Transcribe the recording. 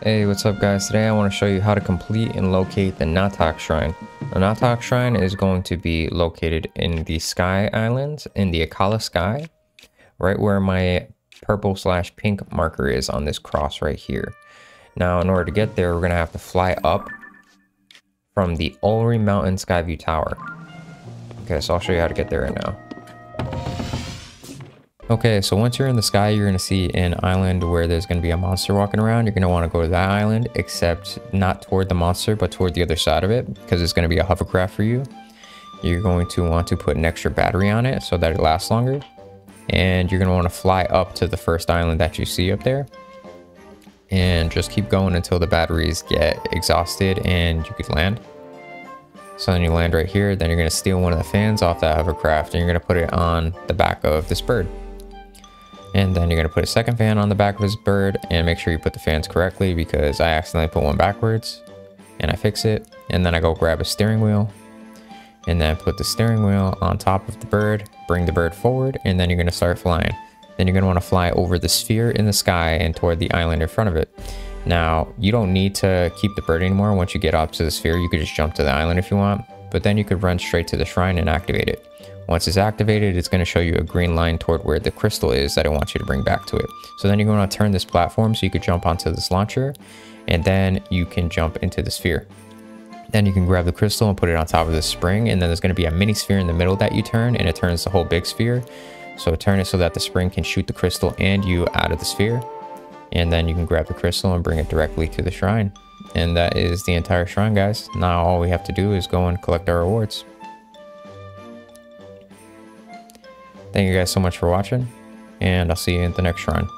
Hey, what's up guys? Today I want to show you how to complete and locate the Natak Shrine. The Natak Shrine is going to be located in the Sky Islands, in the Akkala Sky, right where my purple slash pink marker is on this cross right here. Now, in order to get there, we're going to have to fly up from the Ulri Mountain Skyview Tower. Okay, so I'll show you how to get there right now. Okay, so once you're in the sky, you're going to see an island where there's going to be a monster walking around. You're going to want to go to that island, except not toward the monster, but toward the other side of it, because it's going to be a hovercraft for you. You're going to want to put an extra battery on it so that it lasts longer. And you're going to want to fly up to the first island that you see up there. And just keep going until the batteries get exhausted and you could land. So then you land right here, then you're going to steal one of the fans off that hovercraft and you're going to put it on the back of this bird. And then you're going to put a second fan on the back of his bird and make sure you put the fans correctly because I accidentally put one backwards and I fix it. And then I go grab a steering wheel and then put the steering wheel on top of the bird, bring the bird forward, and then you're going to start flying. Then you're going to want to fly over the sphere in the sky and toward the island in front of it. Now, you don't need to keep the bird anymore. Once you get up to the sphere, you could just jump to the island if you want, but then you could run straight to the shrine and activate it. Once it's activated, it's going to show you a green line toward where the crystal is that I want you to bring back to it. So then you're going to turn this platform so you could jump onto this launcher and then you can jump into the sphere. Then you can grab the crystal and put it on top of the spring and then there's going to be a mini sphere in the middle that you turn and it turns the whole big sphere. So turn it so that the spring can shoot the crystal and you out of the sphere. And then you can grab the crystal and bring it directly to the shrine. And that is the entire shrine, guys. Now all we have to do is go and collect our rewards. Thank you guys so much for watching, and I'll see you in the next shrine.